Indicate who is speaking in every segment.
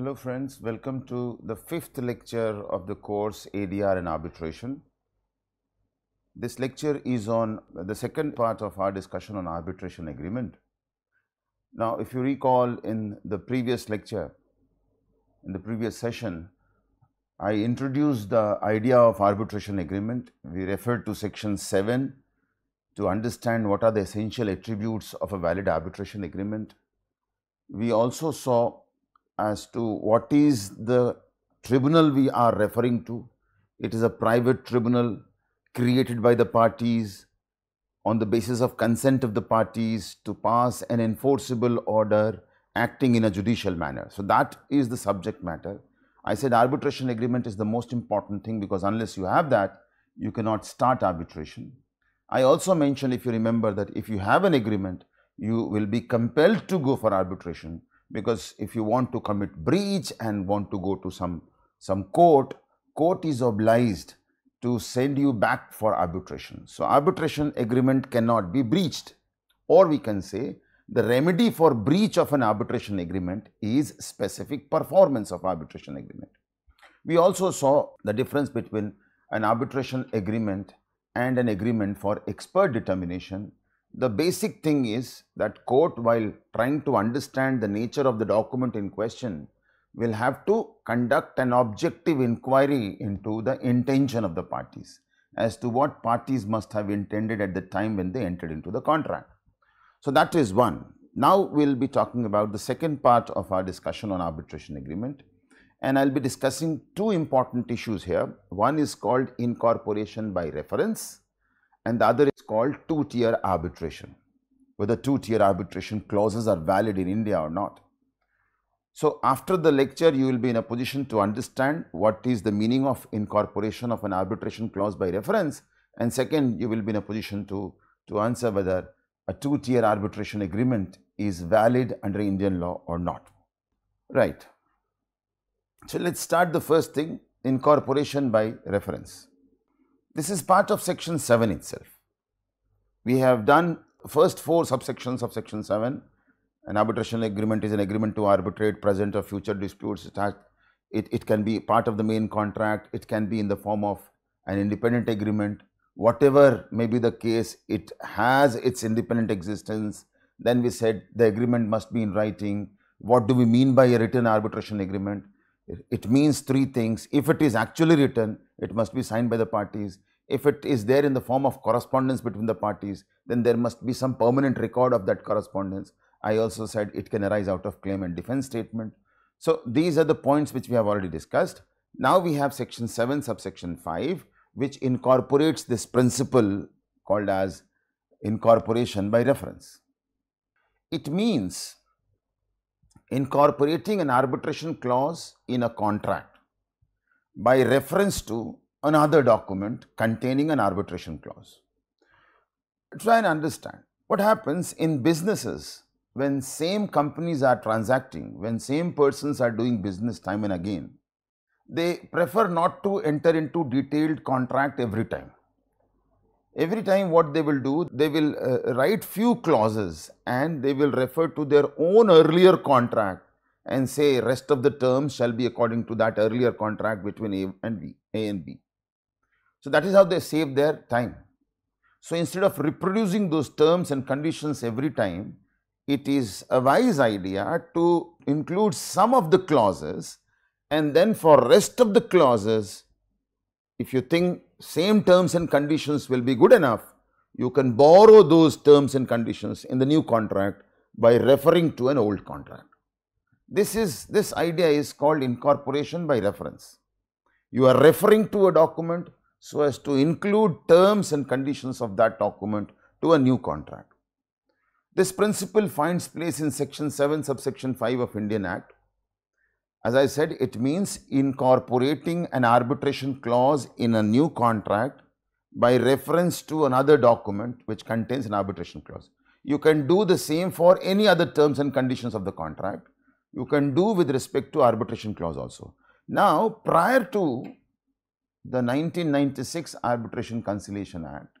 Speaker 1: Hello friends, welcome to the fifth lecture of the course ADR and Arbitration. This lecture is on the second part of our discussion on arbitration agreement. Now, if you recall in the previous lecture, in the previous session, I introduced the idea of arbitration agreement. We referred to section 7 to understand what are the essential attributes of a valid arbitration agreement. We also saw as to what is the tribunal we are referring to. It is a private tribunal created by the parties on the basis of consent of the parties to pass an enforceable order acting in a judicial manner. So, that is the subject matter. I said arbitration agreement is the most important thing because unless you have that, you cannot start arbitration. I also mentioned if you remember that if you have an agreement, you will be compelled to go for arbitration because if you want to commit breach and want to go to some some court court is obliged to send you back for arbitration. So arbitration agreement cannot be breached. Or we can say the remedy for breach of an arbitration agreement is specific performance of arbitration agreement. We also saw the difference between an arbitration agreement and an agreement for expert determination the basic thing is that court while trying to understand the nature of the document in question will have to conduct an objective inquiry into the intention of the parties as to what parties must have intended at the time when they entered into the contract. So, that is one. Now, we will be talking about the second part of our discussion on arbitration agreement and I will be discussing two important issues here. One is called incorporation by reference and the other is called two tier arbitration, whether two tier arbitration clauses are valid in India or not. So, after the lecture, you will be in a position to understand what is the meaning of incorporation of an arbitration clause by reference, and second, you will be in a position to, to answer whether a two tier arbitration agreement is valid under Indian law or not. Right. So, let us start the first thing incorporation by reference. This is part of section 7 itself. We have done first four subsections of section 7. An arbitration agreement is an agreement to arbitrate present or future disputes. It, it can be part of the main contract, it can be in the form of an independent agreement. Whatever may be the case, it has its independent existence. Then we said the agreement must be in writing. What do we mean by a written arbitration agreement? It means three things. If it is actually written, it must be signed by the parties. If it is there in the form of correspondence between the parties, then there must be some permanent record of that correspondence. I also said it can arise out of claim and defense statement. So, these are the points which we have already discussed. Now, we have section 7 subsection 5 which incorporates this principle called as incorporation by reference. It means incorporating an arbitration clause in a contract by reference to another document containing an arbitration clause. Try and understand what happens in businesses when same companies are transacting, when same persons are doing business time and again, they prefer not to enter into detailed contract every time. Every time what they will do, they will uh, write few clauses and they will refer to their own earlier contract and say rest of the terms shall be according to that earlier contract between A and B, A and B. So, that is how they save their time. So, instead of reproducing those terms and conditions every time, it is a wise idea to include some of the clauses and then for rest of the clauses, if you think same terms and conditions will be good enough, you can borrow those terms and conditions in the new contract by referring to an old contract. This is this idea is called incorporation by reference. You are referring to a document so as to include terms and conditions of that document to a new contract. This principle finds place in section 7 subsection 5 of Indian Act As I said, it means incorporating an arbitration clause in a new contract by reference to another document which contains an arbitration clause. You can do the same for any other terms and conditions of the contract. You can do with respect to arbitration clause also. Now, prior to the 1996 Arbitration Conciliation Act,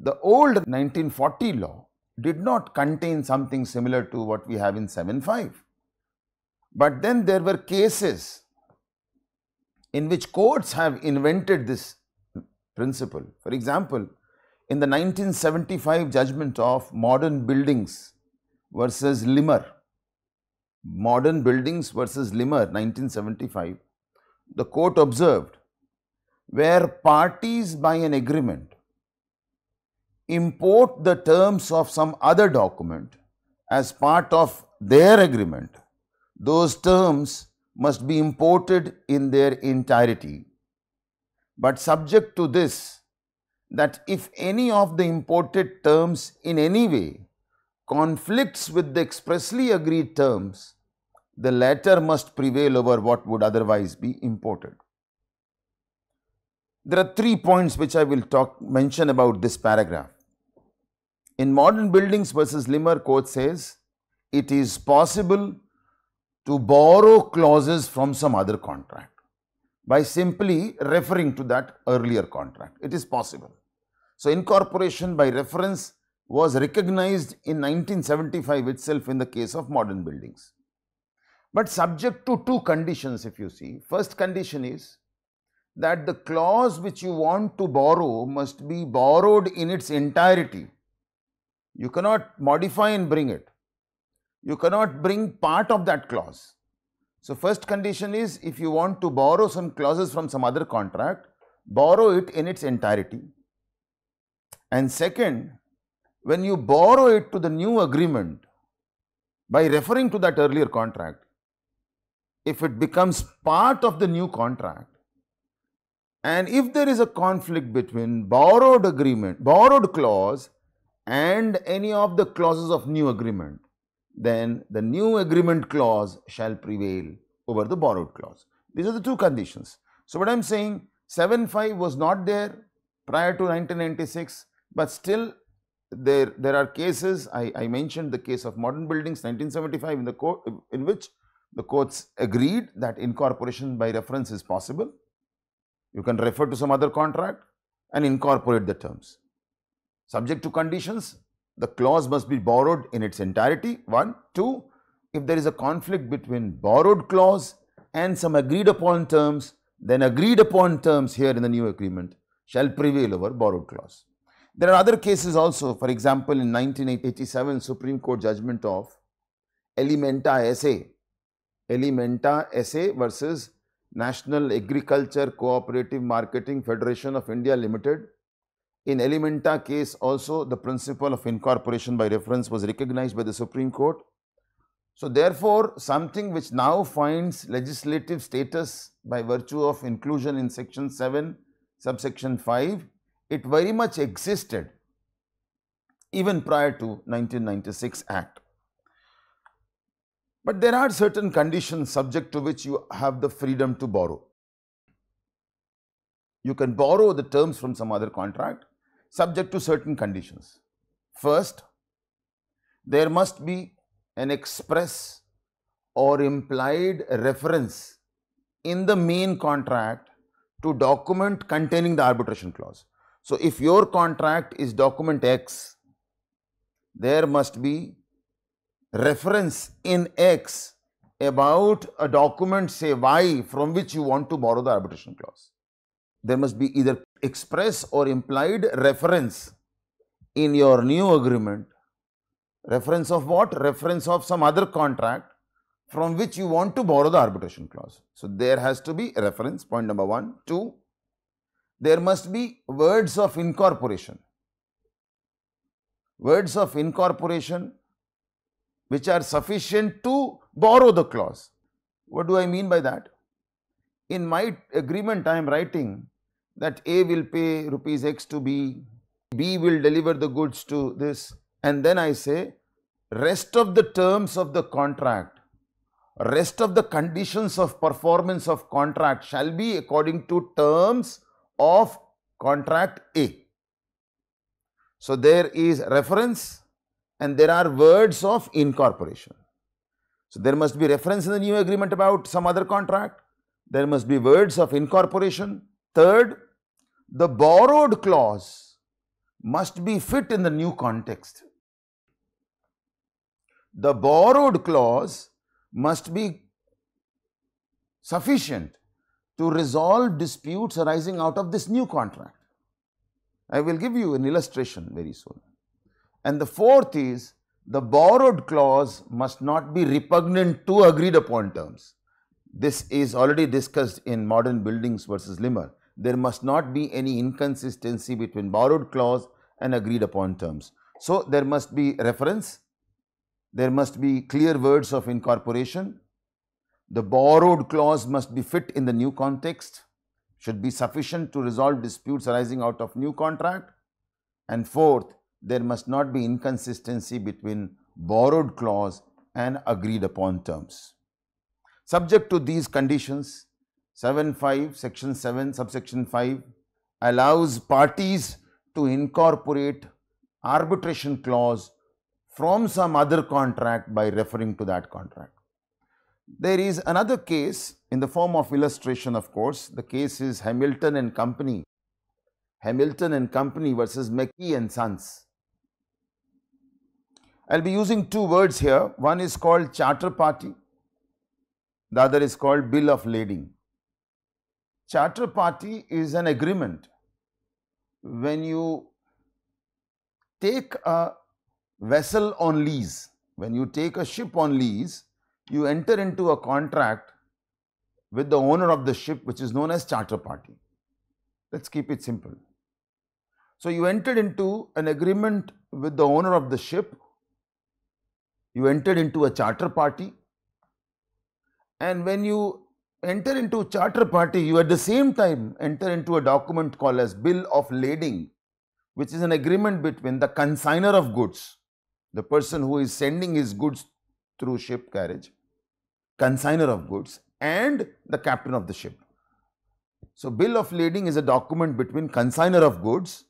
Speaker 1: the old 1940 law did not contain something similar to what we have in 75. But then there were cases in which courts have invented this principle. For example, in the 1975 judgment of modern buildings versus Limmer, modern buildings versus Limmer 1975, the court observed where parties by an agreement import the terms of some other document as part of their agreement, those terms must be imported in their entirety. But subject to this, that if any of the imported terms in any way conflicts with the expressly agreed terms, the latter must prevail over what would otherwise be imported. There are three points which I will talk mention about this paragraph. In modern buildings versus Limmer court says it is possible to borrow clauses from some other contract by simply referring to that earlier contract. It is possible. So, incorporation by reference was recognized in 1975 itself in the case of modern buildings. But subject to two conditions if you see. First condition is that the clause which you want to borrow must be borrowed in its entirety. You cannot modify and bring it. You cannot bring part of that clause. So, first condition is if you want to borrow some clauses from some other contract, borrow it in its entirety. And second, when you borrow it to the new agreement by referring to that earlier contract, if it becomes part of the new contract, and if there is a conflict between borrowed agreement, borrowed clause and any of the clauses of new agreement, then the new agreement clause shall prevail over the borrowed clause. These are the two conditions. So, what I am saying 7.5 was not there prior to 1996, but still there, there are cases, I, I mentioned the case of modern buildings 1975 in the court in which the courts agreed that incorporation by reference is possible. You can refer to some other contract and incorporate the terms. Subject to conditions, the clause must be borrowed in its entirety, one. Two, if there is a conflict between borrowed clause and some agreed upon terms, then agreed upon terms here in the new agreement shall prevail over borrowed clause. There are other cases also, for example, in 1987 Supreme Court judgment of Alimenta SA, Alimenta SA versus National Agriculture Cooperative Marketing Federation of India Limited. In Alimenta case also the principle of incorporation by reference was recognized by the Supreme Court. So, therefore, something which now finds legislative status by virtue of inclusion in section 7 subsection 5, it very much existed even prior to 1996 Act. But there are certain conditions subject to which you have the freedom to borrow. You can borrow the terms from some other contract subject to certain conditions. First, there must be an express or implied reference in the main contract to document containing the arbitration clause. So, if your contract is document X, there must be reference in X about a document say Y from which you want to borrow the arbitration clause. There must be either express or implied reference in your new agreement. Reference of what? Reference of some other contract from which you want to borrow the arbitration clause. So, there has to be reference point number 1. 2. There must be words of incorporation. Words of incorporation which are sufficient to borrow the clause. What do I mean by that? In my agreement, I am writing that A will pay rupees X to B, B will deliver the goods to this, and then I say rest of the terms of the contract rest of the conditions of performance of contract shall be according to terms of contract A. So, there is reference and there are words of incorporation. So, there must be reference in the new agreement about some other contract, there must be words of incorporation. Third, the borrowed clause must be fit in the new context. The borrowed clause must be sufficient to resolve disputes arising out of this new contract. I will give you an illustration very soon. And the fourth is the borrowed clause must not be repugnant to agreed upon terms. This is already discussed in modern buildings versus Limmer. There must not be any inconsistency between borrowed clause and agreed upon terms. So, there must be reference, there must be clear words of incorporation, the borrowed clause must be fit in the new context, should be sufficient to resolve disputes arising out of new contract and fourth, there must not be inconsistency between borrowed clause and agreed upon terms. Subject to these conditions, 7.5 section 7 subsection 5 allows parties to incorporate arbitration clause from some other contract by referring to that contract. There is another case in the form of illustration of course, the case is Hamilton and Company, Hamilton and Company versus Mackie and Sons. I will be using two words here, one is called charter party, the other is called bill of lading. Charter party is an agreement. When you take a vessel on lease, when you take a ship on lease, you enter into a contract with the owner of the ship which is known as charter party. Let us keep it simple. So, you entered into an agreement with the owner of the ship, you entered into a charter party and when you enter into a charter party, you at the same time enter into a document called as bill of lading, which is an agreement between the consigner of goods, the person who is sending his goods through ship carriage, consigner of goods and the captain of the ship. So, bill of lading is a document between consigner of goods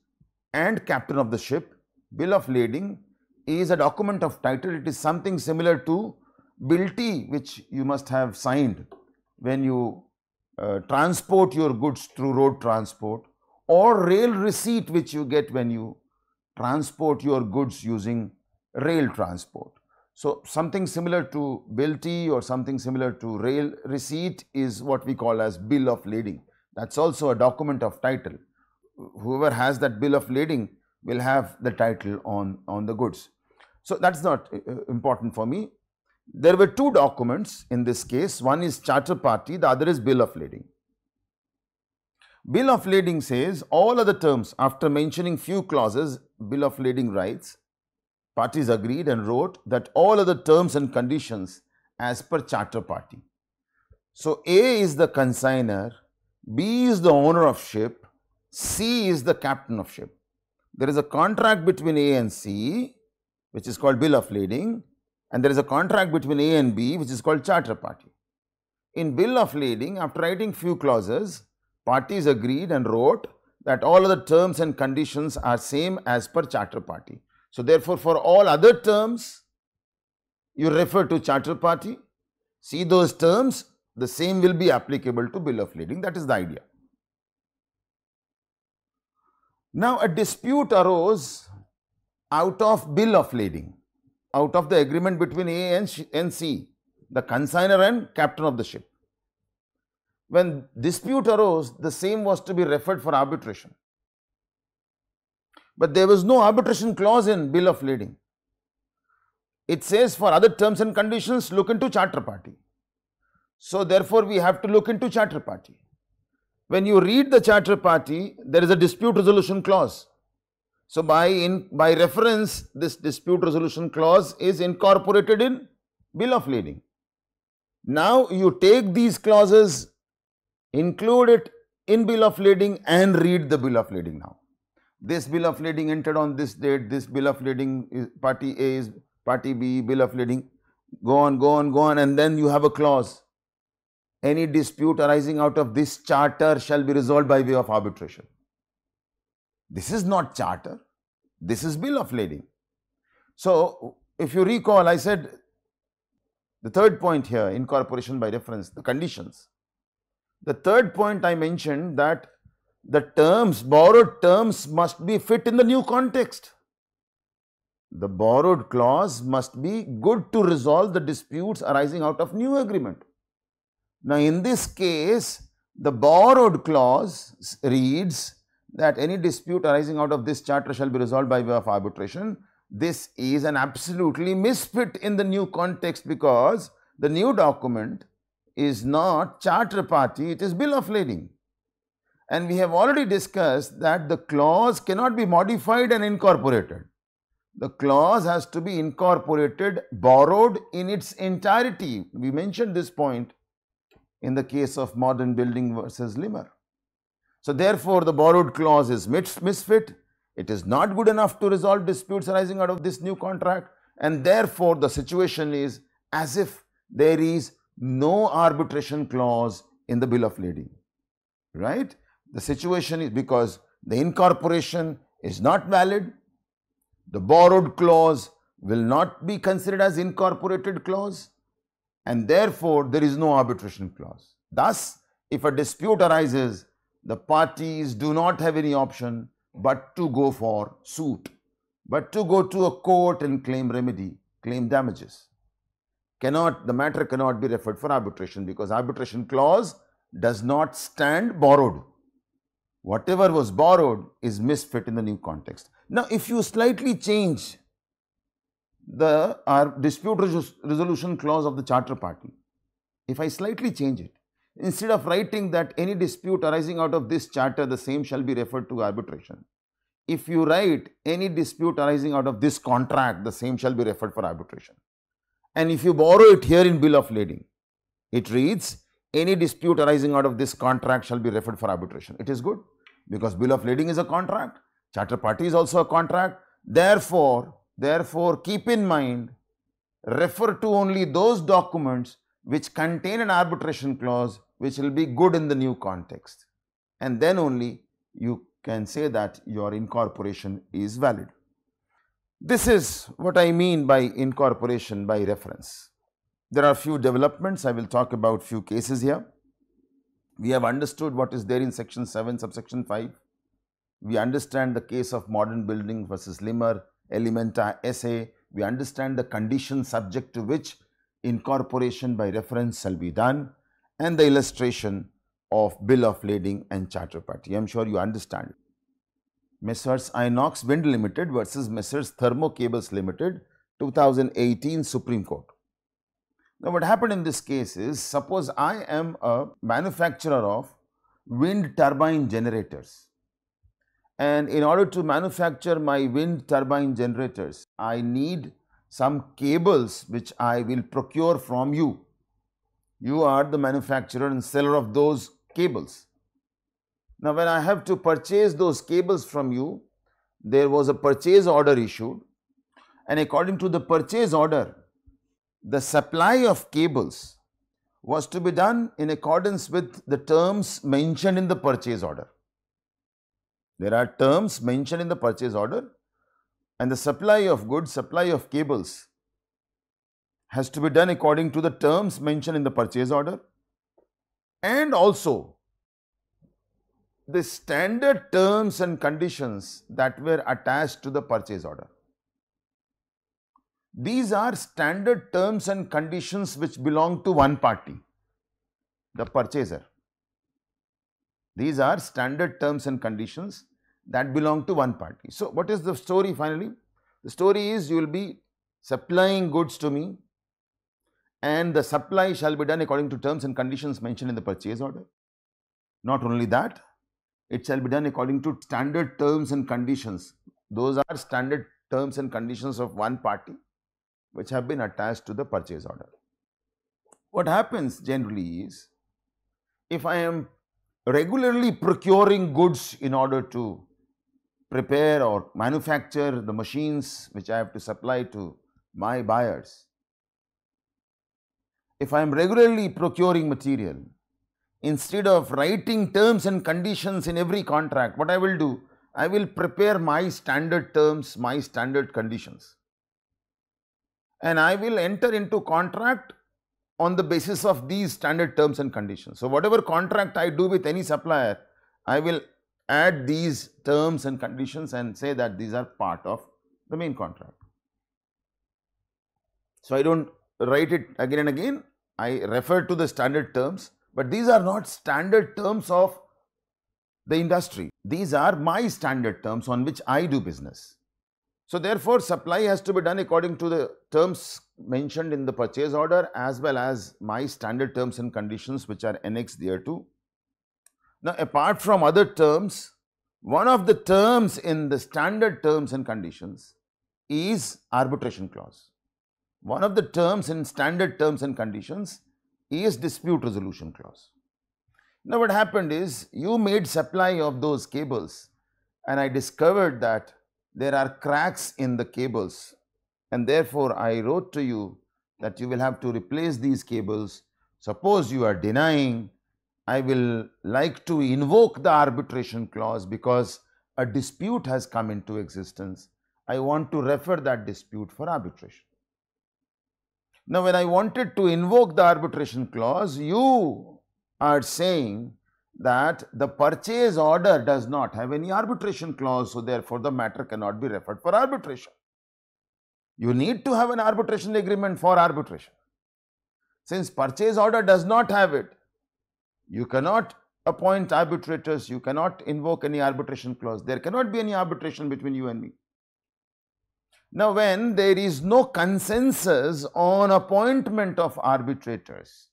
Speaker 1: and captain of the ship. Bill of lading is a document of title, it is something similar to bilty which you must have signed when you uh, transport your goods through road transport or rail receipt which you get when you transport your goods using rail transport. So, something similar to bilty or something similar to rail receipt is what we call as bill of lading. That is also a document of title. Whoever has that bill of lading will have the title on, on the goods. So, that is not uh, important for me. There were two documents in this case, one is charter party, the other is bill of lading. Bill of lading says all other terms after mentioning few clauses, bill of lading writes, parties agreed and wrote that all other terms and conditions as per charter party. So, A is the consigner, B is the owner of ship, C is the captain of ship. There is a contract between A and C which is called bill of lading and there is a contract between A and B which is called charter party. In bill of lading after writing few clauses parties agreed and wrote that all other terms and conditions are same as per charter party. So, therefore, for all other terms you refer to charter party see those terms the same will be applicable to bill of lading that is the idea. Now, a dispute arose out of bill of lading out of the agreement between A and C, the consigner and captain of the ship. When dispute arose, the same was to be referred for arbitration. But there was no arbitration clause in bill of lading. It says for other terms and conditions, look into charter party. So, therefore, we have to look into charter party. When you read the charter party, there is a dispute resolution clause. So, by, in, by reference this dispute resolution clause is incorporated in bill of lading. Now, you take these clauses, include it in bill of lading and read the bill of lading now. This bill of lading entered on this date, this bill of lading is party A is party B, bill of lading. go on, go on, go on, and then you have a clause. Any dispute arising out of this charter shall be resolved by way of arbitration. This is not charter, this is bill of lading. So, if you recall, I said the third point here, incorporation by reference, the conditions. The third point I mentioned that the terms, borrowed terms must be fit in the new context. The borrowed clause must be good to resolve the disputes arising out of new agreement. Now, in this case, the borrowed clause reads that any dispute arising out of this charter shall be resolved by way of arbitration. This is an absolutely misfit in the new context because the new document is not charter party, it is bill of lading. And we have already discussed that the clause cannot be modified and incorporated. The clause has to be incorporated, borrowed in its entirety. We mentioned this point in the case of modern building versus Limmer. So, therefore, the borrowed clause is misfit, it is not good enough to resolve disputes arising out of this new contract and therefore, the situation is as if there is no arbitration clause in the bill of lading, right. The situation is because the incorporation is not valid, the borrowed clause will not be considered as incorporated clause and therefore there is no arbitration clause. Thus, if a dispute arises, the parties do not have any option but to go for suit, but to go to a court and claim remedy, claim damages. Cannot, the matter cannot be referred for arbitration because arbitration clause does not stand borrowed. Whatever was borrowed is misfit in the new context. Now, if you slightly change the our dispute resolution clause of the charter party, if I slightly change it, instead of writing that any dispute arising out of this charter, the same shall be referred to arbitration. If you write any dispute arising out of this contract, the same shall be referred for arbitration. And if you borrow it here in bill of lading, it reads any dispute arising out of this contract shall be referred for arbitration. It is good because bill of lading is a contract, charter party is also a contract. Therefore, therefore keep in mind refer to only those documents which contain an arbitration clause which will be good in the new context and then only you can say that your incorporation is valid. This is what I mean by incorporation by reference. There are few developments, I will talk about few cases here. We have understood what is there in section 7 subsection 5. We understand the case of modern building versus Limmer, Alimenta, SA. We understand the conditions subject to which incorporation by reference shall be done and the illustration of bill of lading and charter party. I am sure you understand. Messrs. Inox Wind Limited versus Messrs. Thermo Cables Limited 2018 Supreme Court. Now, what happened in this case is suppose I am a manufacturer of wind turbine generators and in order to manufacture my wind turbine generators, I need some cables which I will procure from you. You are the manufacturer and seller of those cables. Now, when I have to purchase those cables from you, there was a purchase order issued and according to the purchase order, the supply of cables was to be done in accordance with the terms mentioned in the purchase order. There are terms mentioned in the purchase order and the supply of goods, supply of cables has to be done according to the terms mentioned in the purchase order and also the standard terms and conditions that were attached to the purchase order. These are standard terms and conditions which belong to one party, the purchaser. These are standard terms and conditions that belong to one party. So, what is the story finally? The story is you will be supplying goods to me and the supply shall be done according to terms and conditions mentioned in the purchase order. Not only that, it shall be done according to standard terms and conditions. Those are standard terms and conditions of one party which have been attached to the purchase order. What happens generally is, if I am regularly procuring goods in order to prepare or manufacture the machines which I have to supply to my buyers, if I am regularly procuring material, instead of writing terms and conditions in every contract, what I will do, I will prepare my standard terms, my standard conditions. And I will enter into contract on the basis of these standard terms and conditions. So, whatever contract I do with any supplier, I will add these terms and conditions and say that these are part of the main contract. So, I do not write it again and again, I refer to the standard terms, but these are not standard terms of the industry. These are my standard terms on which I do business. So, therefore, supply has to be done according to the terms mentioned in the purchase order as well as my standard terms and conditions which are annexed thereto. Now, apart from other terms, one of the terms in the standard terms and conditions is arbitration clause. One of the terms in standard terms and conditions is dispute resolution clause. Now, what happened is you made supply of those cables and I discovered that there are cracks in the cables and therefore, I wrote to you that you will have to replace these cables. Suppose you are denying, I will like to invoke the arbitration clause because a dispute has come into existence. I want to refer that dispute for arbitration. Now, when I wanted to invoke the arbitration clause, you are saying that the purchase order does not have any arbitration clause, so therefore, the matter cannot be referred for arbitration. You need to have an arbitration agreement for arbitration. Since purchase order does not have it, you cannot appoint arbitrators, you cannot invoke any arbitration clause. There cannot be any arbitration between you and me. Now, when there is no consensus on appointment of arbitrators,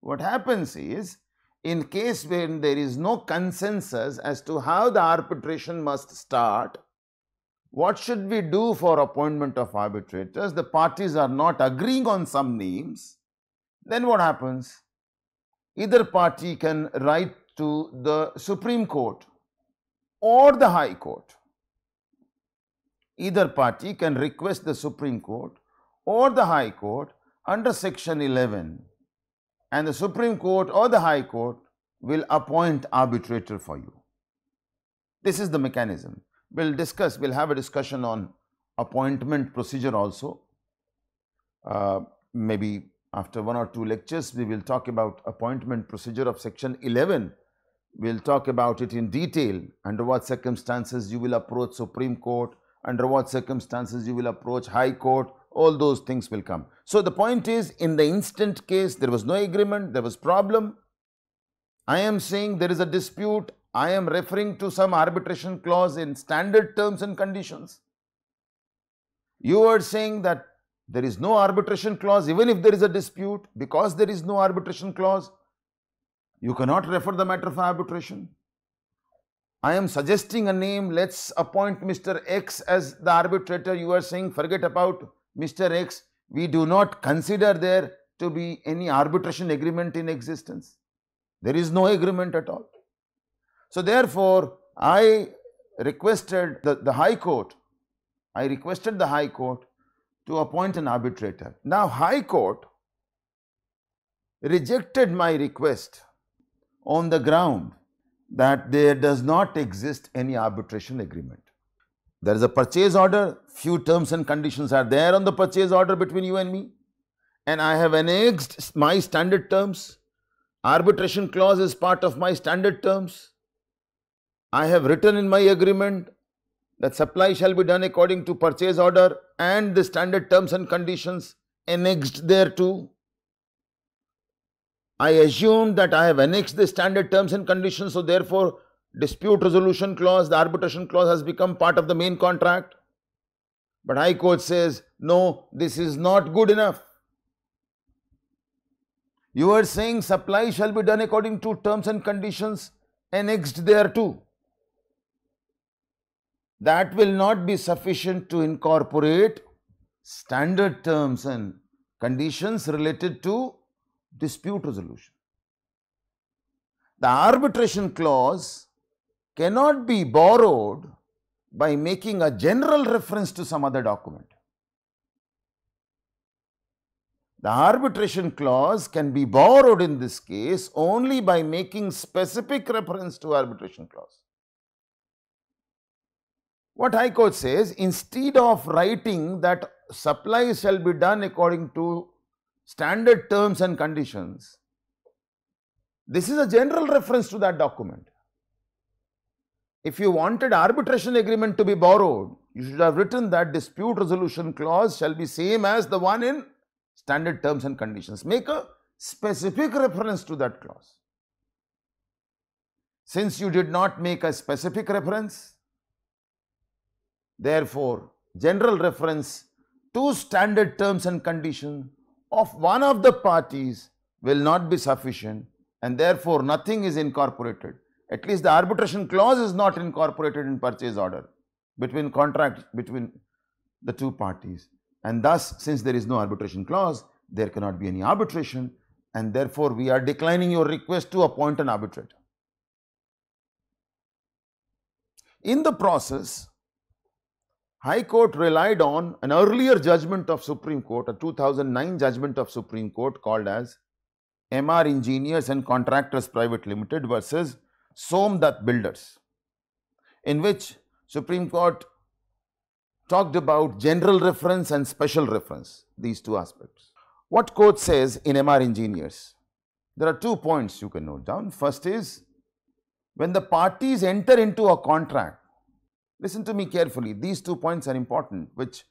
Speaker 1: what happens is, in case when there is no consensus as to how the arbitration must start, what should we do for appointment of arbitrators? The parties are not agreeing on some names. Then what happens? Either party can write to the Supreme Court or the High Court. Either party can request the Supreme Court or the High Court under section 11 and the Supreme Court or the High Court will appoint arbitrator for you. This is the mechanism we will discuss, we will have a discussion on appointment procedure also. Uh, maybe after one or two lectures, we will talk about appointment procedure of section 11. We will talk about it in detail, under what circumstances you will approach Supreme Court, under what circumstances you will approach High Court, all those things will come. So, the point is in the instant case, there was no agreement, there was problem. I am saying there is a dispute, I am referring to some arbitration clause in standard terms and conditions. You are saying that there is no arbitration clause even if there is a dispute because there is no arbitration clause. You cannot refer the matter for arbitration. I am suggesting a name, let us appoint Mr. X as the arbitrator. You are saying forget about Mr. X. We do not consider there to be any arbitration agreement in existence. There is no agreement at all. So, therefore, I requested the, the High Court, I requested the High Court to appoint an arbitrator. Now, High Court rejected my request on the ground that there does not exist any arbitration agreement. There is a purchase order, few terms and conditions are there on the purchase order between you and me and I have annexed my standard terms. Arbitration clause is part of my standard terms. I have written in my agreement that supply shall be done according to purchase order and the standard terms and conditions annexed thereto. I assume that I have annexed the standard terms and conditions, so therefore, dispute resolution clause, the arbitration clause has become part of the main contract. But High Court says, no, this is not good enough. You are saying supply shall be done according to terms and conditions annexed thereto that will not be sufficient to incorporate standard terms and conditions related to dispute resolution. The arbitration clause cannot be borrowed by making a general reference to some other document. The arbitration clause can be borrowed in this case only by making specific reference to arbitration clause. What High Court says, instead of writing that supply shall be done according to standard terms and conditions, this is a general reference to that document. If you wanted arbitration agreement to be borrowed, you should have written that dispute resolution clause shall be same as the one in standard terms and conditions. Make a specific reference to that clause. Since you did not make a specific reference, therefore, general reference to standard terms and conditions of one of the parties will not be sufficient and therefore nothing is incorporated. At least the arbitration clause is not incorporated in purchase order between contract between the two parties. And thus, since there is no arbitration clause, there cannot be any arbitration and therefore we are declining your request to appoint an arbitrator. In the process, High Court relied on an earlier judgment of Supreme Court, a 2009 judgment of Supreme Court called as MR Engineers and Contractors Private Limited versus Som Datt Builders, in which Supreme Court talked about general reference and special reference, these two aspects. What court says in MR Engineers? There are two points you can note down. First is when the parties enter into a contract, listen to me carefully, these two points are important, which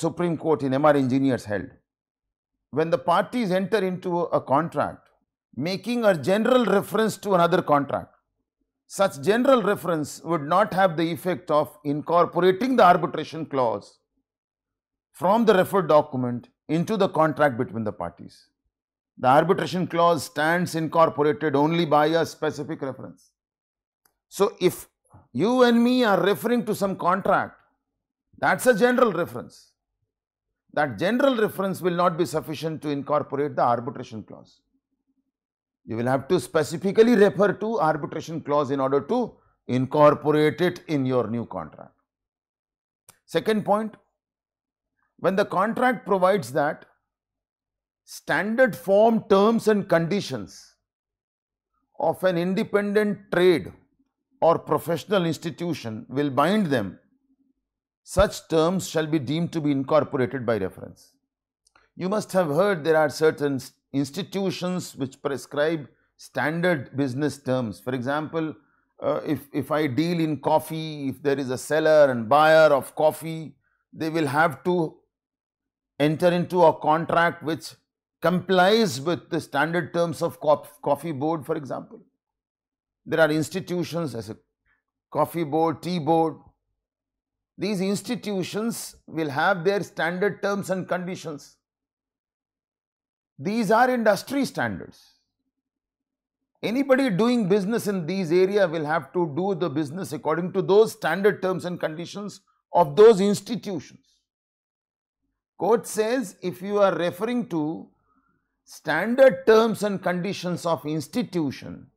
Speaker 1: Supreme Court in MR Engineers held. When the parties enter into a contract, making a general reference to another contract, such general reference would not have the effect of incorporating the arbitration clause from the referred document into the contract between the parties. The arbitration clause stands incorporated only by a specific reference. So, if you and me are referring to some contract, that's a general reference. That general reference will not be sufficient to incorporate the arbitration clause. You will have to specifically refer to arbitration clause in order to incorporate it in your new contract. Second point, when the contract provides that standard form terms and conditions of an independent trade or professional institution will bind them, such terms shall be deemed to be incorporated by reference. You must have heard there are certain institutions which prescribe standard business terms. For example, uh, if, if I deal in coffee, if there is a seller and buyer of coffee, they will have to enter into a contract which complies with the standard terms of coffee board, for example. There are institutions as a coffee board, tea board. These institutions will have their standard terms and conditions. These are industry standards. Anybody doing business in these areas will have to do the business according to those standard terms and conditions of those institutions. Court says if you are referring to standard terms and conditions of institution,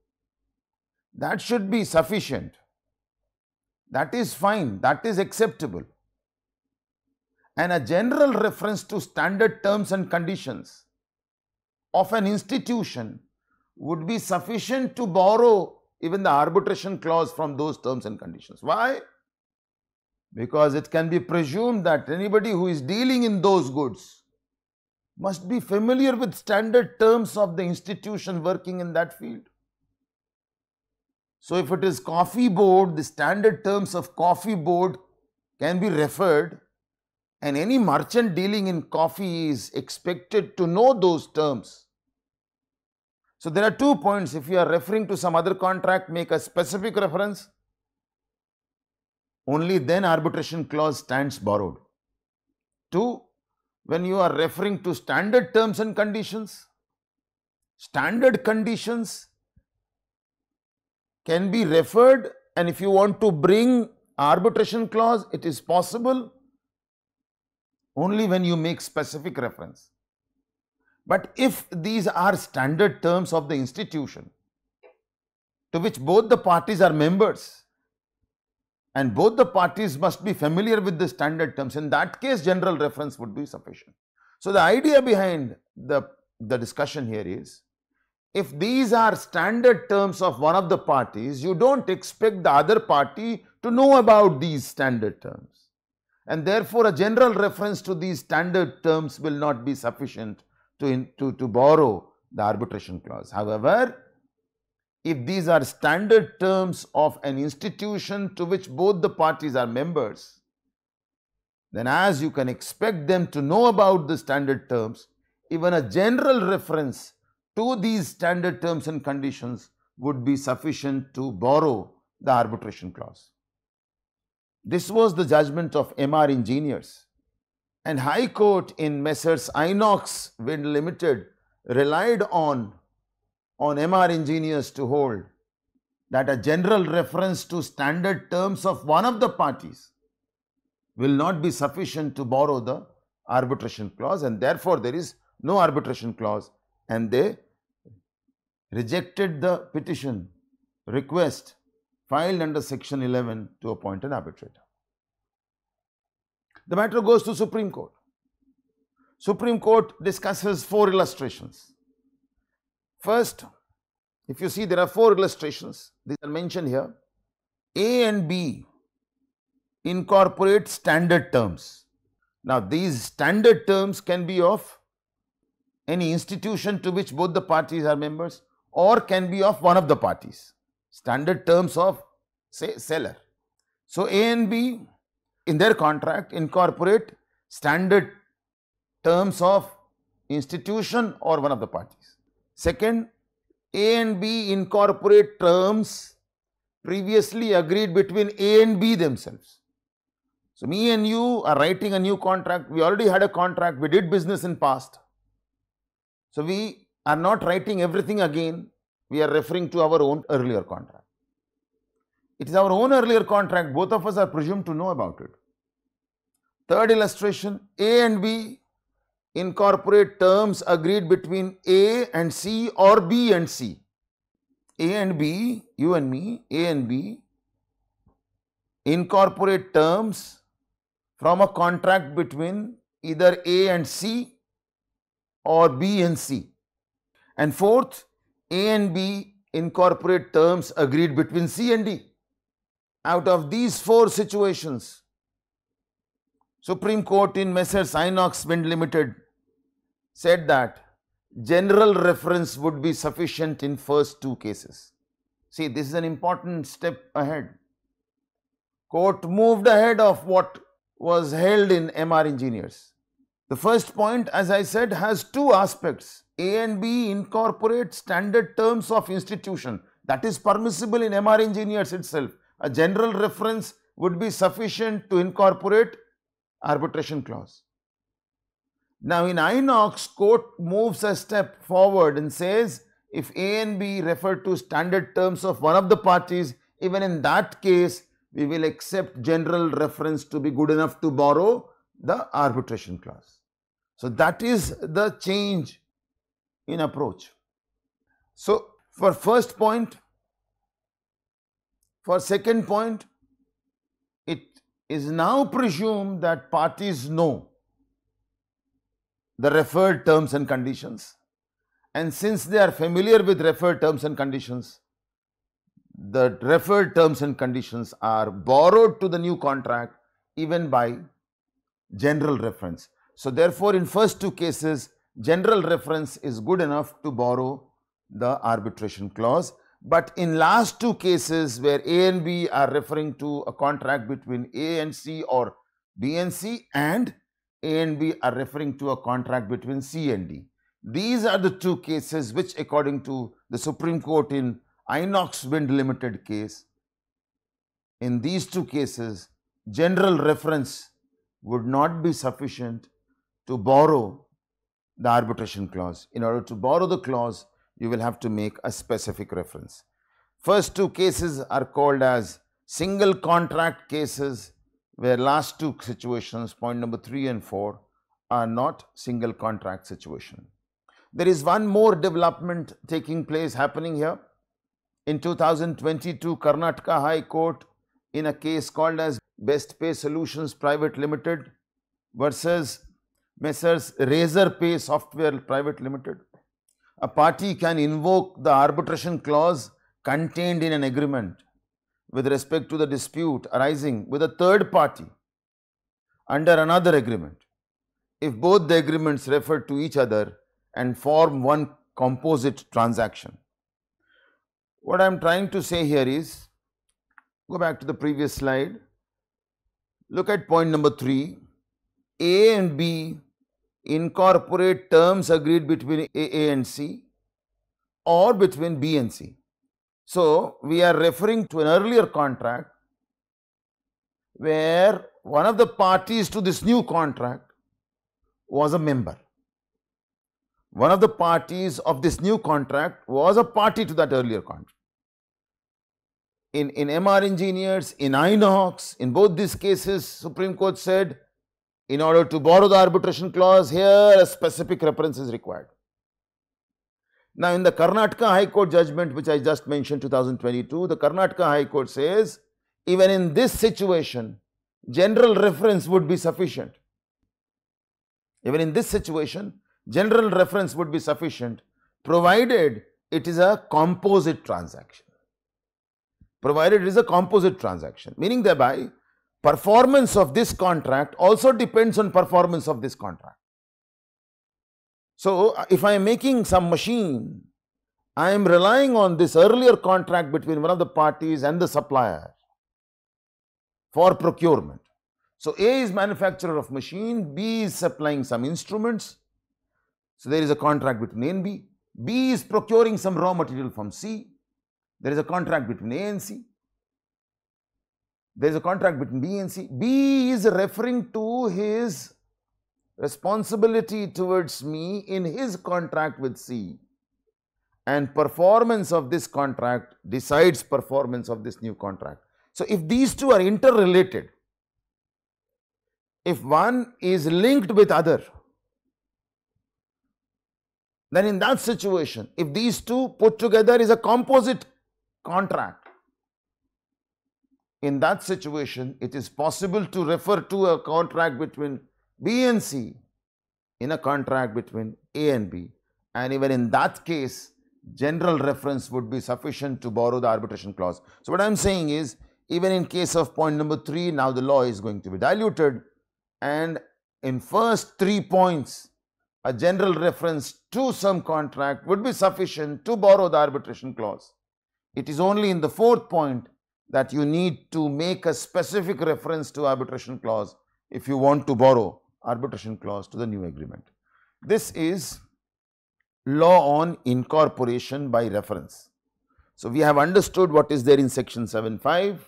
Speaker 1: that should be sufficient. That is fine, that is acceptable. And a general reference to standard terms and conditions of an institution would be sufficient to borrow even the arbitration clause from those terms and conditions. Why? Because it can be presumed that anybody who is dealing in those goods must be familiar with standard terms of the institution working in that field. So, if it is coffee board, the standard terms of coffee board can be referred and any merchant dealing in coffee is expected to know those terms so, there are two points if you are referring to some other contract make a specific reference only then arbitration clause stands borrowed. Two, when you are referring to standard terms and conditions, standard conditions can be referred and if you want to bring arbitration clause, it is possible only when you make specific reference. But if these are standard terms of the institution to which both the parties are members and both the parties must be familiar with the standard terms, in that case general reference would be sufficient. So, the idea behind the, the discussion here is if these are standard terms of one of the parties, you don't expect the other party to know about these standard terms. And therefore, a general reference to these standard terms will not be sufficient to, in, to, to borrow the arbitration clause. However, if these are standard terms of an institution to which both the parties are members, then as you can expect them to know about the standard terms, even a general reference to these standard terms and conditions would be sufficient to borrow the arbitration clause. This was the judgment of MR Engineers and High Court in Messrs. Inox Wind Limited relied on, on MR Engineers to hold that a general reference to standard terms of one of the parties will not be sufficient to borrow the arbitration clause and therefore there is no arbitration clause and they rejected the petition request filed under section 11 to appoint an arbitrator. The matter goes to Supreme Court. Supreme Court discusses four illustrations. First, if you see there are four illustrations, these are mentioned here. A and B incorporate standard terms. Now, these standard terms can be of any institution to which both the parties are members or can be of one of the parties. Standard terms of say seller. So, A and B in their contract incorporate standard terms of institution or one of the parties. Second, A and B incorporate terms previously agreed between A and B themselves. So, me and you are writing a new contract, we already had a contract, we did business in past. So, we are not writing everything again, we are referring to our own earlier contract. It is our own earlier contract, both of us are presumed to know about it. Third illustration, A and B incorporate terms agreed between A and C or B and C. A and B, you and me, A and B incorporate terms from a contract between either A and C or B and C. And fourth, A and B incorporate terms agreed between C and D. Out of these four situations, Supreme Court in Messrs. Inox Wind Limited said that general reference would be sufficient in first two cases. See, this is an important step ahead. Court moved ahead of what was held in MR engineers. The first point, as I said, has two aspects. A and B incorporate standard terms of institution that is permissible in MR engineers itself. A general reference would be sufficient to incorporate arbitration clause. Now, in Inox, court moves a step forward and says if A and B refer to standard terms of one of the parties, even in that case, we will accept general reference to be good enough to borrow the arbitration clause. So, that is the change in approach. So, for first point, for second point, it is now presumed that parties know the referred terms and conditions and since they are familiar with referred terms and conditions, the referred terms and conditions are borrowed to the new contract even by general reference. So, therefore, in first two cases general reference is good enough to borrow the arbitration clause, but in last two cases where A and B are referring to a contract between A and C or B and C and A and B are referring to a contract between C and D. These are the two cases which according to the Supreme Court in Inox Wind Limited case, in these two cases general reference would not be sufficient to borrow the arbitration clause. In order to borrow the clause, you will have to make a specific reference. First two cases are called as single contract cases where last two situations, point number 3 and 4, are not single contract situation. There is one more development taking place happening here. In 2022, Karnataka High Court in a case called as Best Pay Solutions Private Limited versus Messrs. Razorpay Software Private Limited. A party can invoke the arbitration clause contained in an agreement with respect to the dispute arising with a third party under another agreement. If both the agreements refer to each other and form one composite transaction. What I am trying to say here is, go back to the previous slide, look at point number 3, A and B incorporate terms agreed between A and C or between B and C. So, we are referring to an earlier contract where one of the parties to this new contract was a member. One of the parties of this new contract was a party to that earlier contract. In, in MR engineers, in Inox, in both these cases, Supreme Court said, in order to borrow the arbitration clause, here a specific reference is required. Now, in the Karnataka High Court judgment, which I just mentioned 2022, the Karnataka High Court says, even in this situation, general reference would be sufficient. Even in this situation, general reference would be sufficient provided it is a composite transaction. Provided it is a composite transaction, meaning thereby performance of this contract also depends on performance of this contract. So, uh, if I am making some machine, I am relying on this earlier contract between one of the parties and the supplier for procurement. So, A is manufacturer of machine, B is supplying some instruments. So, there is a contract between A and B. B is procuring some raw material from C. There is a contract between A and C. There is a contract between B and C. B is referring to his responsibility towards me in his contract with C and performance of this contract decides performance of this new contract. So, if these two are interrelated, if one is linked with other, then in that situation, if these two put together is a composite contract, in that situation, it is possible to refer to a contract between B and C in a contract between A and B. And even in that case, general reference would be sufficient to borrow the arbitration clause. So, what I am saying is, even in case of point number 3, now the law is going to be diluted and in first three points a general reference to some contract would be sufficient to borrow the arbitration clause. It is only in the fourth point that you need to make a specific reference to arbitration clause if you want to borrow arbitration clause to the new agreement. This is law on incorporation by reference. So, we have understood what is there in section 7.5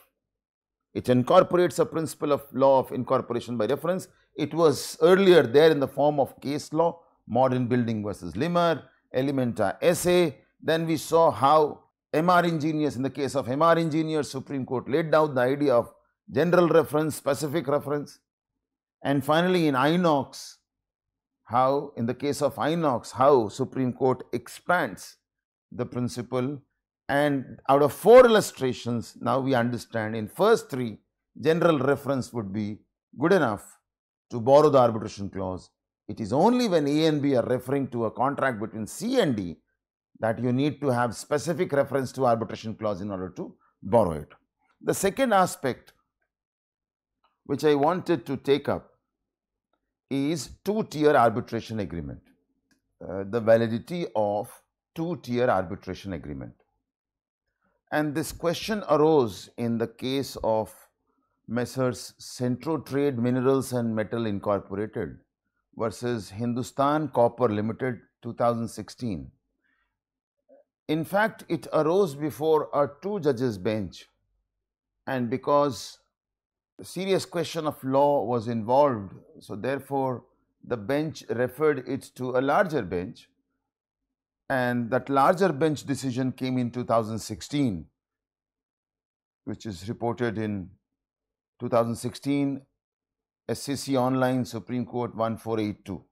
Speaker 1: it incorporates a principle of law of incorporation by reference. It was earlier there in the form of case law, modern building versus Limmer, Alimenta SA. Then we saw how MR engineers, in the case of MR engineers, Supreme Court laid down the idea of general reference, specific reference. And finally, in Inox, how in the case of Inox, how Supreme Court expands the principle and out of four illustrations, now we understand in first three, general reference would be good enough to borrow the arbitration clause. It is only when A and B are referring to a contract between C and D that you need to have specific reference to arbitration clause in order to borrow it. The second aspect which I wanted to take up is two-tier arbitration agreement, uh, the validity of two-tier arbitration agreement. And this question arose in the case of Messrs. Centrotrade Minerals and Metal Incorporated versus Hindustan Copper Limited 2016. In fact, it arose before a two judges bench and because a serious question of law was involved, so therefore the bench referred it to a larger bench and that larger bench decision came in 2016 which is reported in 2016 SCC online Supreme Court 1482.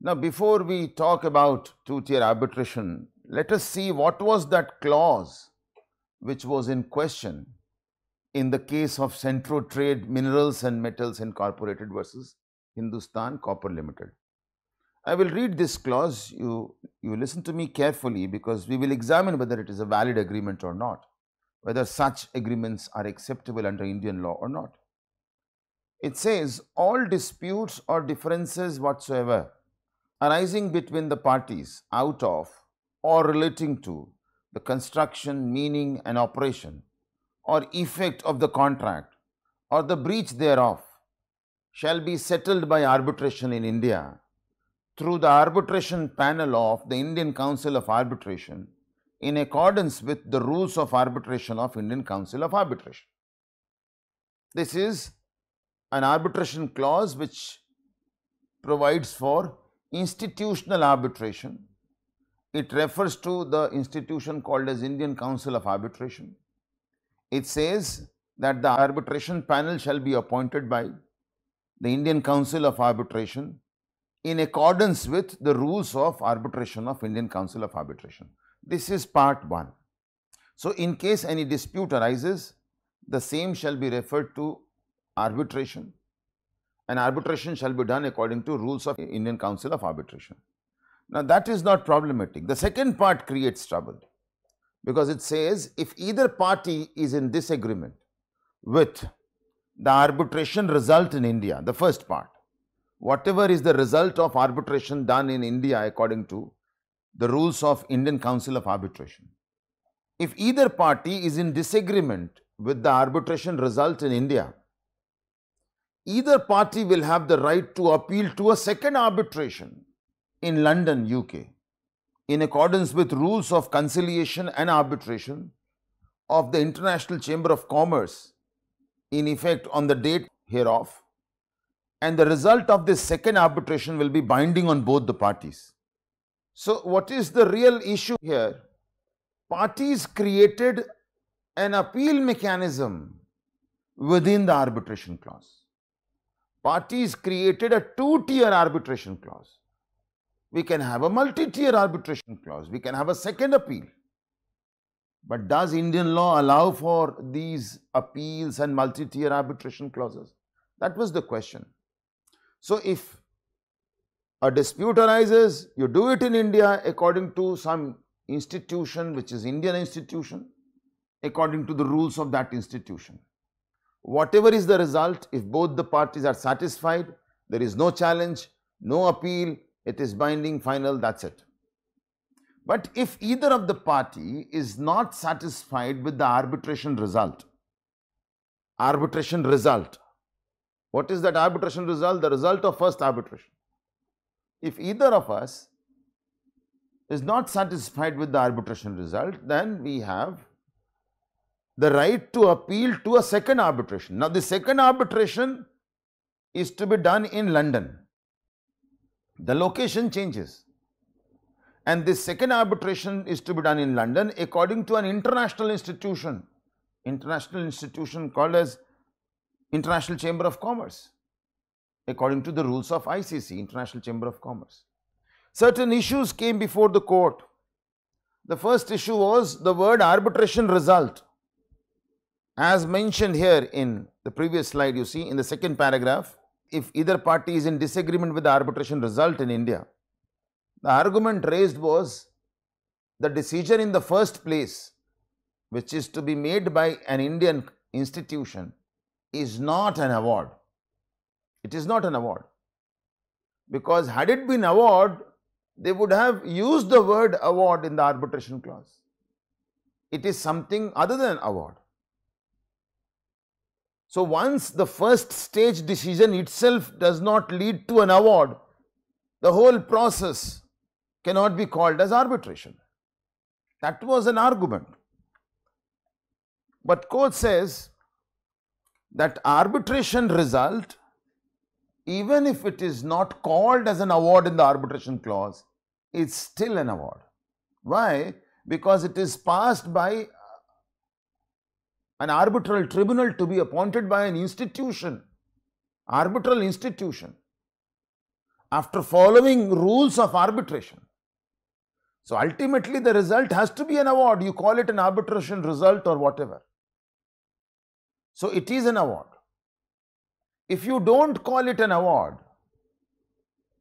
Speaker 1: Now before we talk about two tier arbitration let us see what was that clause which was in question in the case of Centrotrade Minerals and Metals Incorporated versus Hindustan Copper Limited. I will read this clause, you, you listen to me carefully because we will examine whether it is a valid agreement or not, whether such agreements are acceptable under Indian law or not. It says all disputes or differences whatsoever arising between the parties out of or relating to the construction, meaning and operation or effect of the contract or the breach thereof shall be settled by arbitration in India through the arbitration panel of the Indian Council of Arbitration in accordance with the rules of arbitration of Indian Council of Arbitration. This is an arbitration clause which provides for institutional arbitration. It refers to the institution called as Indian Council of Arbitration. It says that the arbitration panel shall be appointed by the Indian Council of Arbitration in accordance with the rules of arbitration of Indian Council of Arbitration. This is part 1. So, in case any dispute arises, the same shall be referred to arbitration and arbitration shall be done according to rules of Indian Council of Arbitration. Now, that is not problematic. The second part creates trouble because it says if either party is in disagreement with the arbitration result in India, the first part, whatever is the result of arbitration done in India according to the rules of Indian Council of Arbitration. If either party is in disagreement with the arbitration result in India, either party will have the right to appeal to a second arbitration in London, UK, in accordance with rules of conciliation and arbitration of the International Chamber of Commerce in effect on the date hereof and the result of this second arbitration will be binding on both the parties. So, what is the real issue here? Parties created an appeal mechanism within the arbitration clause. Parties created a two tier arbitration clause. We can have a multi tier arbitration clause, we can have a second appeal. But does Indian law allow for these appeals and multi tier arbitration clauses? That was the question. So, if a dispute arises, you do it in India according to some institution which is Indian institution, according to the rules of that institution. Whatever is the result, if both the parties are satisfied, there is no challenge, no appeal, it is binding, final, that is it. But if either of the party is not satisfied with the arbitration result, arbitration result, what is that arbitration result? The result of first arbitration. If either of us is not satisfied with the arbitration result, then we have the right to appeal to a second arbitration. Now, the second arbitration is to be done in London. The location changes and this second arbitration is to be done in London according to an international institution, international institution called as International Chamber of Commerce, according to the rules of ICC, International Chamber of Commerce. Certain issues came before the court. The first issue was the word arbitration result. As mentioned here in the previous slide, you see in the second paragraph, if either party is in disagreement with the arbitration result in India, the argument raised was the decision in the first place, which is to be made by an Indian institution, is not an award. It is not an award. Because had it been award, they would have used the word award in the arbitration clause. It is something other than award. So, once the first stage decision itself does not lead to an award, the whole process cannot be called as arbitration. That was an argument. But court says that arbitration result, even if it is not called as an award in the arbitration clause, is still an award. Why? Because it is passed by an arbitral tribunal to be appointed by an institution, arbitral institution, after following rules of arbitration. So ultimately the result has to be an award. You call it an arbitration result or whatever. So it is an award. If you don't call it an award,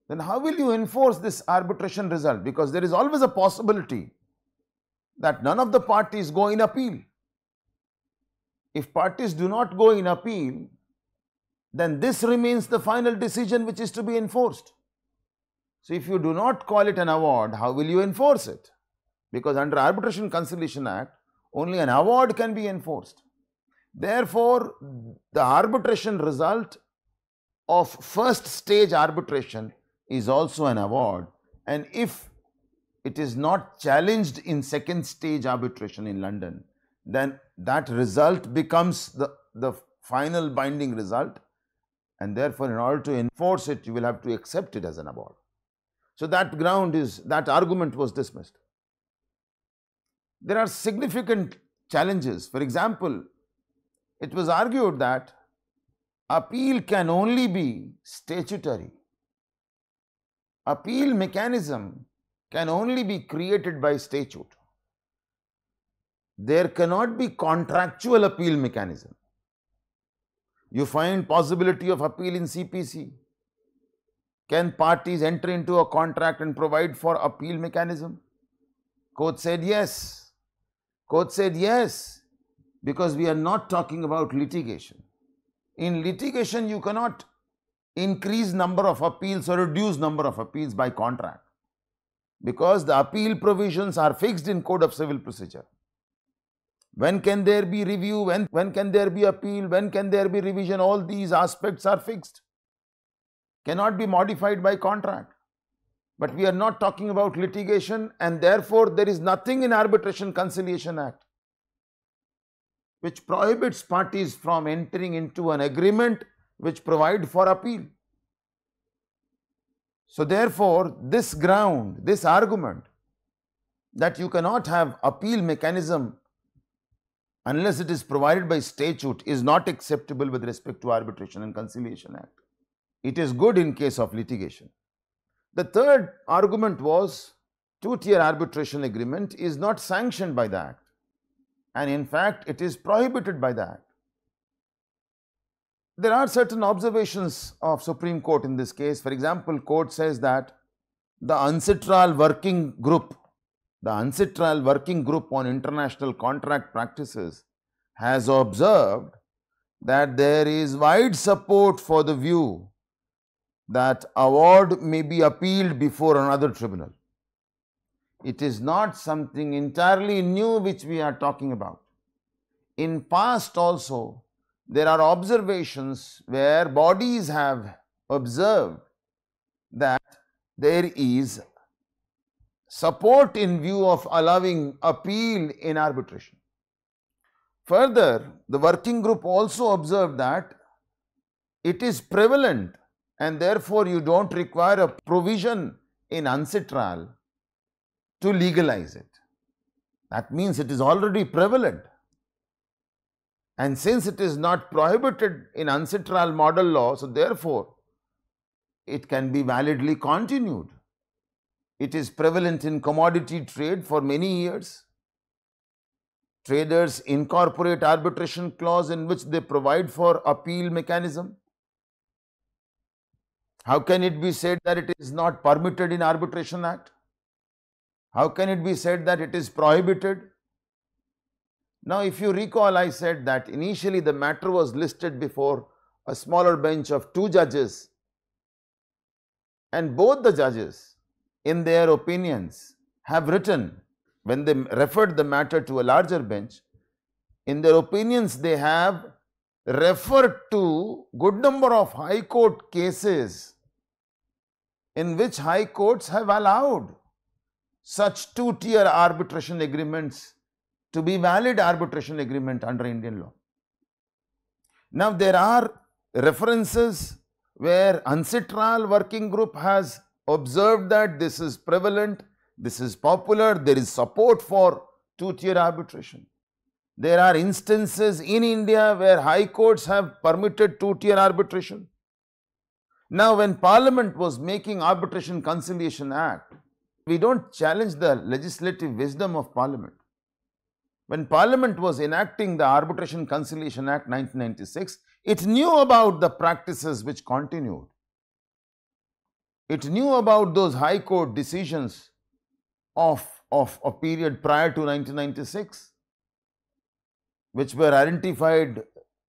Speaker 1: then how will you enforce this arbitration result? Because there is always a possibility that none of the parties go in appeal. If parties do not go in appeal, then this remains the final decision which is to be enforced. So, if you do not call it an award, how will you enforce it? Because under Arbitration Conciliation Act, only an award can be enforced. Therefore, the arbitration result of first stage arbitration is also an award and if it is not challenged in second stage arbitration in London, then that result becomes the, the final binding result and therefore in order to enforce it you will have to accept it as an award. So that ground is that argument was dismissed. There are significant challenges. For example, it was argued that appeal can only be statutory. Appeal mechanism can only be created by statute. There cannot be contractual appeal mechanism. You find possibility of appeal in CPC. Can parties enter into a contract and provide for appeal mechanism? Court said yes. Court said yes because we are not talking about litigation. In litigation, you cannot increase number of appeals or reduce number of appeals by contract because the appeal provisions are fixed in Code of Civil Procedure. When can there be review? When, when can there be appeal? When can there be revision? All these aspects are fixed, cannot be modified by contract. But we are not talking about litigation and therefore there is nothing in Arbitration Conciliation Act which prohibits parties from entering into an agreement which provide for appeal. So therefore, this ground, this argument that you cannot have appeal mechanism unless it is provided by statute is not acceptable with respect to Arbitration and Conciliation Act. It is good in case of litigation. The third argument was two-tier arbitration agreement is not sanctioned by the Act and in fact it is prohibited by the Act. There are certain observations of Supreme Court in this case. For example, court says that the UNCITRAL working group, the UNCITRAL working group on international contract practices has observed that there is wide support for the view that award may be appealed before another tribunal. It is not something entirely new which we are talking about. In past also, there are observations where bodies have observed that there is support in view of allowing appeal in arbitration. Further, the working group also observed that it is prevalent and therefore you don't require a provision in UNCITRAL to legalize it. That means it is already prevalent. And since it is not prohibited in UNCITRAL model law, so therefore it can be validly continued. It is prevalent in commodity trade for many years. Traders incorporate arbitration clause in which they provide for appeal mechanism. How can it be said that it is not permitted in Arbitration Act? How can it be said that it is prohibited? Now, if you recall, I said that initially the matter was listed before a smaller bench of two judges, and both the judges, in their opinions, have written when they referred the matter to a larger bench, in their opinions, they have referred to good number of high court cases in which high courts have allowed such two-tier arbitration agreements to be valid arbitration agreement under Indian law. Now there are references where UNCITRAL working group has observed that this is prevalent, this is popular, there is support for two-tier arbitration. There are instances in India where high courts have permitted two-tier arbitration. Now when parliament was making arbitration conciliation act, we don't challenge the legislative wisdom of Parliament. When Parliament was enacting the Arbitration Conciliation Act 1996, it knew about the practices which continued. It knew about those high court decisions of, of a period prior to 1996, which were identified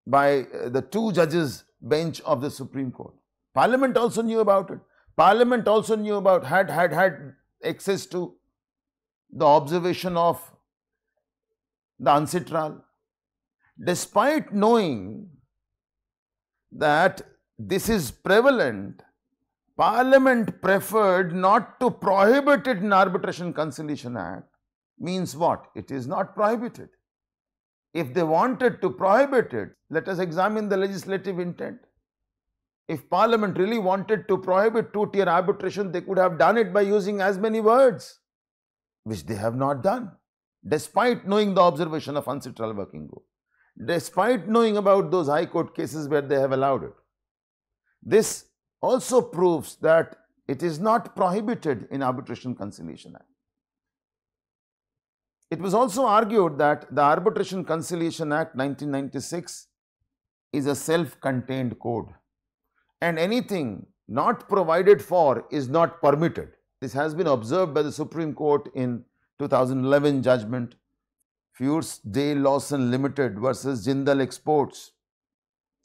Speaker 1: by uh, the two judges bench of the Supreme Court. Parliament also knew about it. Parliament also knew about, had, had, had access to the observation of the UNCITRAL. Despite knowing that this is prevalent, Parliament preferred not to prohibit it in Arbitration Conciliation Act means what? It is not prohibited. If they wanted to prohibit it, let us examine the legislative intent. If Parliament really wanted to prohibit two-tier arbitration, they could have done it by using as many words, which they have not done, despite knowing the observation of UNCITRAL working group, despite knowing about those high court cases where they have allowed it. This also proves that it is not prohibited in Arbitration Conciliation Act. It was also argued that the Arbitration Conciliation Act 1996 is a self-contained code and anything not provided for is not permitted. This has been observed by the Supreme Court in 2011 judgment Fuerst Day Lawson Limited versus Jindal Exports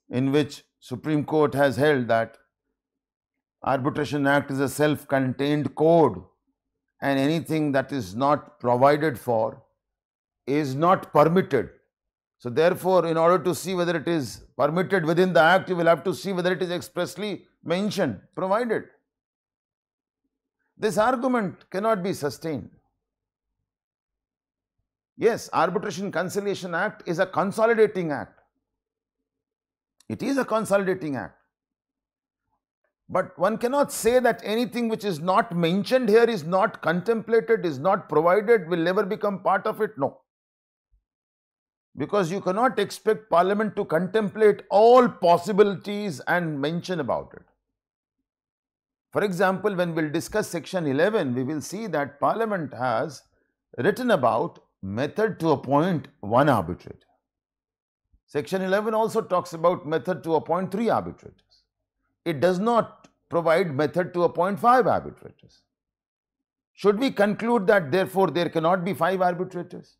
Speaker 1: in which Supreme Court has held that Arbitration Act is a self-contained code and anything that is not provided for is not permitted. So therefore, in order to see whether it is permitted within the act, you will have to see whether it is expressly mentioned, provided. This argument cannot be sustained. Yes, Arbitration Conciliation Act is a consolidating act. It is a consolidating act. But one cannot say that anything which is not mentioned here is not contemplated, is not provided, will never become part of it. No. Because you cannot expect Parliament to contemplate all possibilities and mention about it. For example, when we'll discuss section 11, we will see that Parliament has written about method to appoint one arbitrator. Section 11 also talks about method to appoint three arbitrators. It does not provide method to appoint five arbitrators. Should we conclude that therefore there cannot be five arbitrators?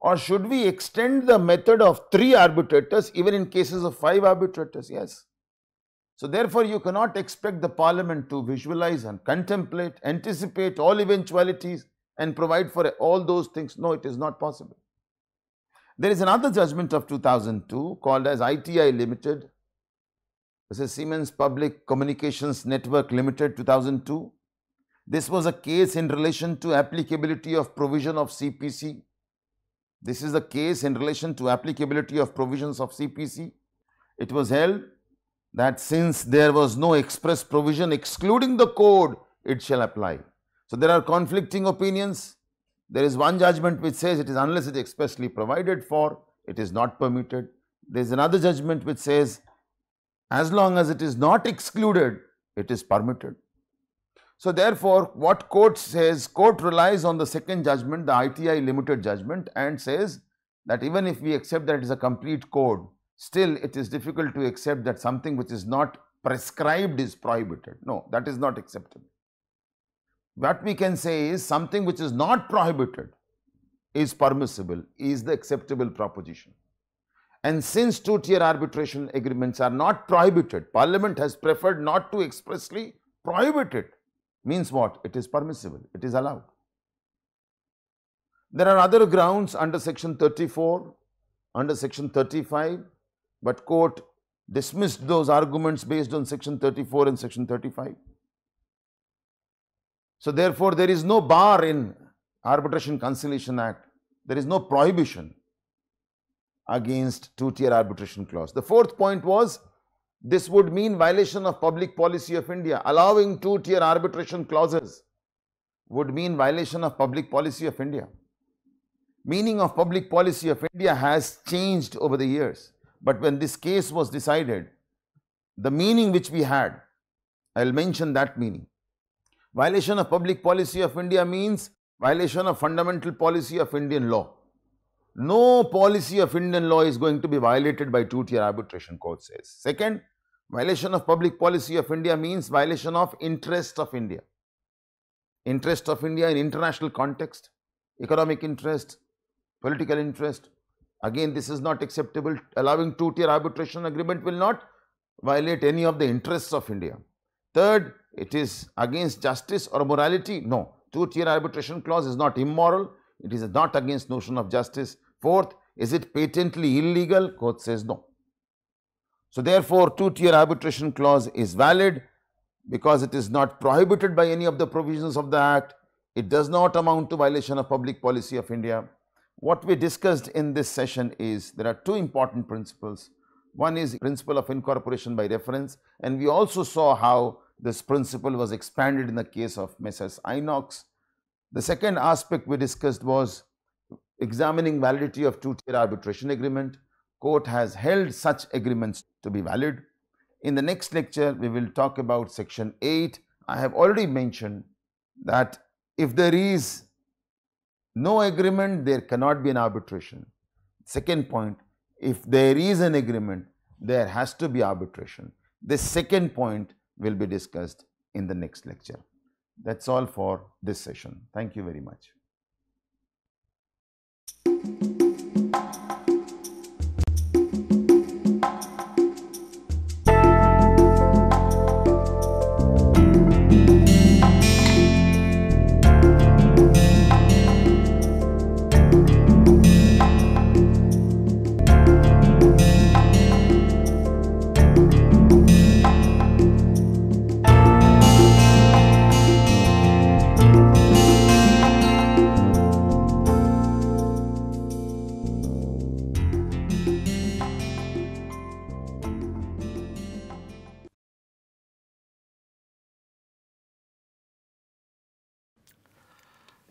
Speaker 1: Or should we extend the method of three arbitrators even in cases of five arbitrators? Yes. So therefore you cannot expect the parliament to visualize and contemplate, anticipate all eventualities and provide for all those things. No, it is not possible. There is another judgment of 2002 called as ITI Limited. This is Siemens Public Communications Network Limited 2002. This was a case in relation to applicability of provision of CPC. This is a case in relation to applicability of provisions of CPC. It was held that since there was no express provision excluding the code, it shall apply. So, there are conflicting opinions. There is one judgment which says it is unless it is expressly provided for, it is not permitted. There is another judgment which says as long as it is not excluded, it is permitted. So therefore, what court says, court relies on the second judgment, the ITI limited judgment and says that even if we accept that it is a complete code, still it is difficult to accept that something which is not prescribed is prohibited. No, that is not acceptable. What we can say is something which is not prohibited is permissible, is the acceptable proposition. And since two-tier arbitration agreements are not prohibited, Parliament has preferred not to expressly prohibit it. Means what? It is permissible, it is allowed. There are other grounds under section 34, under section 35, but court dismissed those arguments based on section 34 and section 35. So therefore, there is no bar in Arbitration Conciliation Act. There is no prohibition against two-tier arbitration clause. The fourth point was this would mean violation of public policy of India. Allowing two-tier arbitration clauses would mean violation of public policy of India. Meaning of public policy of India has changed over the years. But when this case was decided, the meaning which we had, I will mention that meaning. Violation of public policy of India means violation of fundamental policy of Indian law. No policy of Indian law is going to be violated by two-tier arbitration, court says. Second, Violation of public policy of India means violation of interest of India. Interest of India in international context, economic interest, political interest. Again, this is not acceptable. Allowing two-tier arbitration agreement will not violate any of the interests of India. Third, it is against justice or morality. No, two-tier arbitration clause is not immoral. It is not against notion of justice. Fourth, is it patently illegal? Court says no. So, therefore, two-tier arbitration clause is valid because it is not prohibited by any of the provisions of the Act. It does not amount to violation of public policy of India. What we discussed in this session is there are two important principles. One is principle of incorporation by reference and we also saw how this principle was expanded in the case of Messrs. Inox. The second aspect we discussed was examining validity of two-tier arbitration agreement. Court has held such agreements to be valid. In the next lecture, we will talk about section 8. I have already mentioned that if there is no agreement, there cannot be an arbitration. Second point, if there is an agreement, there has to be arbitration. This second point will be discussed in the next lecture. That is all for this session. Thank you very much.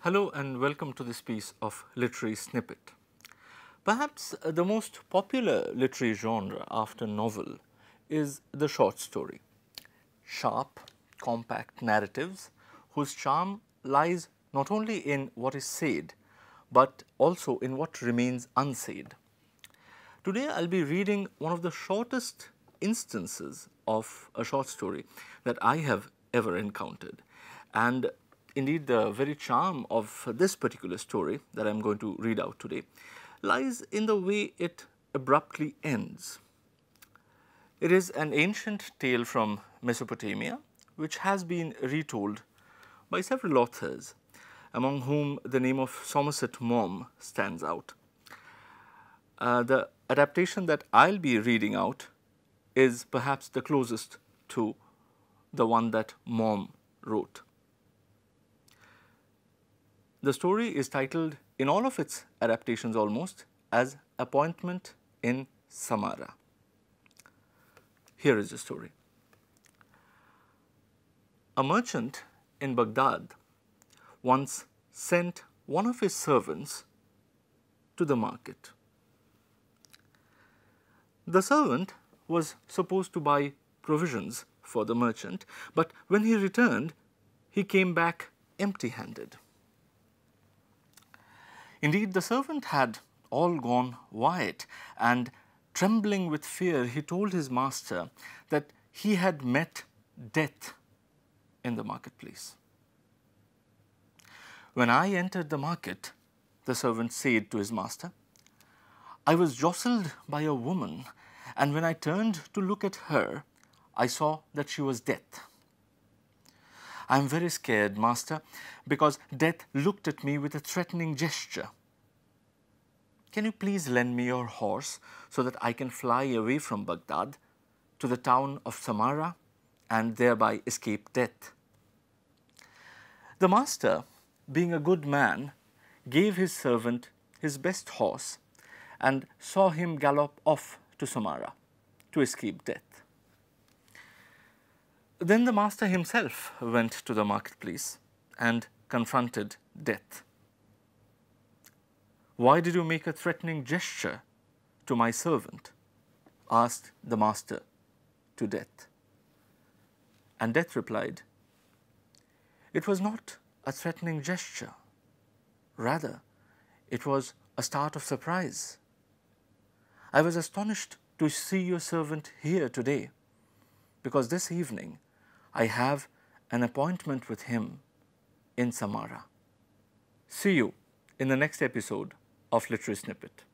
Speaker 2: Hello and welcome to this piece of literary snippet. Perhaps the most popular literary genre after novel is the short story. Sharp, compact narratives whose charm lies not only in what is said, but also in what remains unsaid. Today I will be reading one of the shortest instances of a short story that I have ever encountered and indeed the very charm of this particular story that I am going to read out today lies in the way it abruptly ends. It is an ancient tale from Mesopotamia which has been retold by several authors among whom the name of Somerset Maugham stands out. Uh, the adaptation that I will be reading out is perhaps the closest to the one that Maugham wrote. The story is titled in all of its adaptations almost as Appointment in Samarra. Here is the story. A merchant in Baghdad once sent one of his servants to the market. The servant was supposed to buy provisions for the merchant, but when he returned, he came back empty handed. Indeed, the servant had all gone white and trembling with fear, he told his master that he had met death in the marketplace. When I entered the market, the servant said to his master, I was jostled by a woman, and when I turned to look at her, I saw that she was death. I am very scared, master, because death looked at me with a threatening gesture. Can you please lend me your horse so that I can fly away from Baghdad to the town of Samarra and thereby escape death? The master, being a good man, gave his servant his best horse and saw him gallop off to Samarra to escape death. Then the master himself went to the marketplace and confronted death. Why did you make a threatening gesture to my servant? asked the master to Death. And Death replied, It was not a threatening gesture. Rather, it was a start of surprise. I was astonished to see your servant here today because this evening I have an appointment with him in Samarra. See you in the next episode of Literary Snippet.